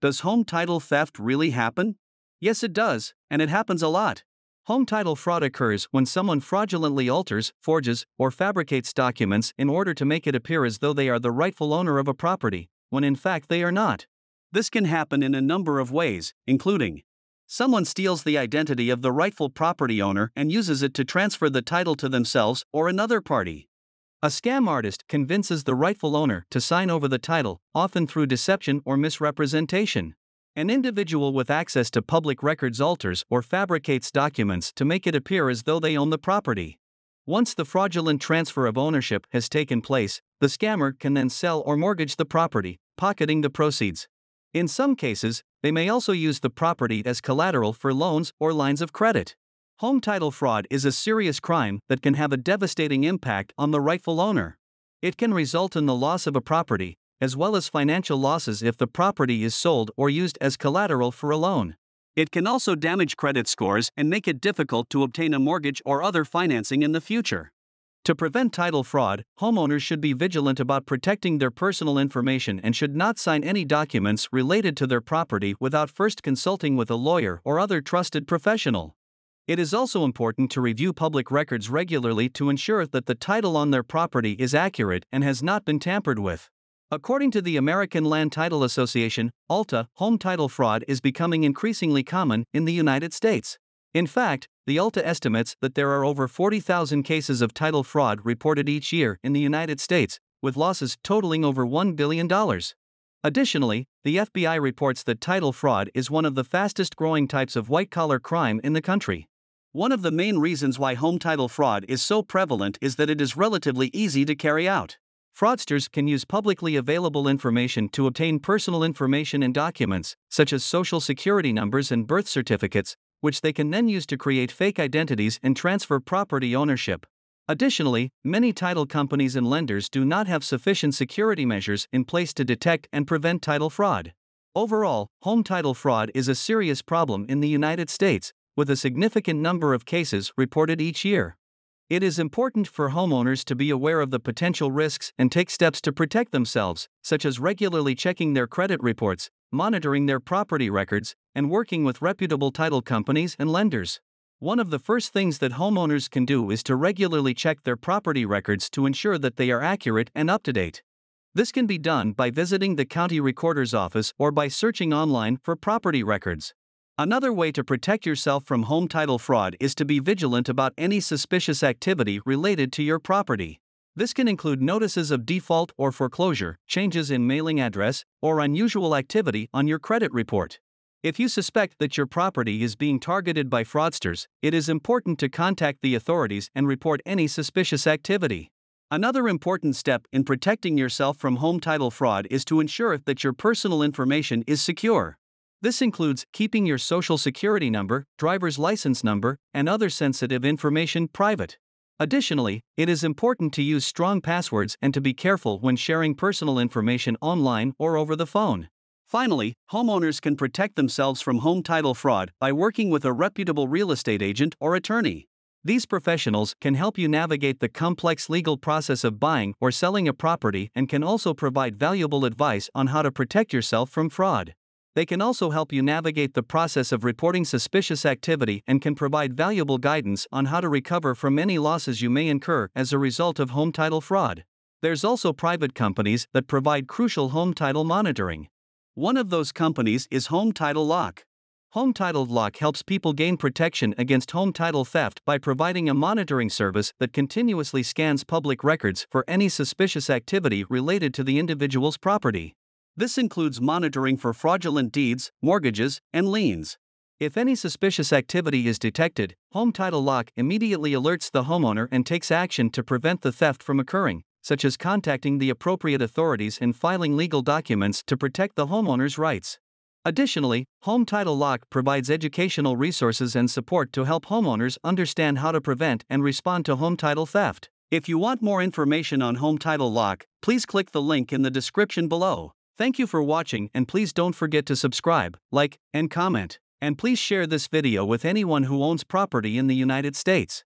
Does home title theft really happen? Yes, it does, and it happens a lot. Home title fraud occurs when someone fraudulently alters, forges, or fabricates documents in order to make it appear as though they are the rightful owner of a property, when in fact they are not. This can happen in a number of ways, including someone steals the identity of the rightful property owner and uses it to transfer the title to themselves or another party. A scam artist convinces the rightful owner to sign over the title, often through deception or misrepresentation. An individual with access to public records alters or fabricates documents to make it appear as though they own the property. Once the fraudulent transfer of ownership has taken place, the scammer can then sell or mortgage the property, pocketing the proceeds. In some cases, they may also use the property as collateral for loans or lines of credit. Home title fraud is a serious crime that can have a devastating impact on the rightful owner. It can result in the loss of a property, as well as financial losses if the property is sold or used as collateral for a loan. It can also damage credit scores and make it difficult to obtain a mortgage or other financing in the future. To prevent title fraud, homeowners should be vigilant about protecting their personal information and should not sign any documents related to their property without first consulting with a lawyer or other trusted professional. It is also important to review public records regularly to ensure that the title on their property is accurate and has not been tampered with. According to the American Land Title Association, ALTA, home title fraud is becoming increasingly common in the United States. In fact, the ALTA estimates that there are over 40,000 cases of title fraud reported each year in the United States, with losses totaling over $1 billion. Additionally, the FBI reports that title fraud is one of the fastest growing types of white collar crime in the country. One of the main reasons why home title fraud is so prevalent is that it is relatively easy to carry out. Fraudsters can use publicly available information to obtain personal information and documents, such as social security numbers and birth certificates, which they can then use to create fake identities and transfer property ownership. Additionally, many title companies and lenders do not have sufficient security measures in place to detect and prevent title fraud. Overall, home title fraud is a serious problem in the United States, with a significant number of cases reported each year. It is important for homeowners to be aware of the potential risks and take steps to protect themselves, such as regularly checking their credit reports, monitoring their property records, and working with reputable title companies and lenders. One of the first things that homeowners can do is to regularly check their property records to ensure that they are accurate and up to date. This can be done by visiting the county recorder's office or by searching online for property records. Another way to protect yourself from home title fraud is to be vigilant about any suspicious activity related to your property. This can include notices of default or foreclosure, changes in mailing address, or unusual activity on your credit report. If you suspect that your property is being targeted by fraudsters, it is important to contact the authorities and report any suspicious activity. Another important step in protecting yourself from home title fraud is to ensure that your personal information is secure. This includes keeping your social security number, driver's license number, and other sensitive information private. Additionally, it is important to use strong passwords and to be careful when sharing personal information online or over the phone. Finally, homeowners can protect themselves from home title fraud by working with a reputable real estate agent or attorney. These professionals can help you navigate the complex legal process of buying or selling a property and can also provide valuable advice on how to protect yourself from fraud. They can also help you navigate the process of reporting suspicious activity and can provide valuable guidance on how to recover from any losses you may incur as a result of home title fraud. There's also private companies that provide crucial home title monitoring. One of those companies is Home Title Lock. Home Title Lock helps people gain protection against home title theft by providing a monitoring service that continuously scans public records for any suspicious activity related to the individual's property. This includes monitoring for fraudulent deeds, mortgages, and liens. If any suspicious activity is detected, Home Title Lock immediately alerts the homeowner and takes action to prevent the theft from occurring, such as contacting the appropriate authorities and filing legal documents to protect the homeowner's rights. Additionally, Home Title Lock provides educational resources and support to help homeowners understand how to prevent and respond to home title theft. If you want more information on Home Title Lock, please click the link in the description below. Thank you for watching and please don't forget to subscribe, like, and comment. And please share this video with anyone who owns property in the United States.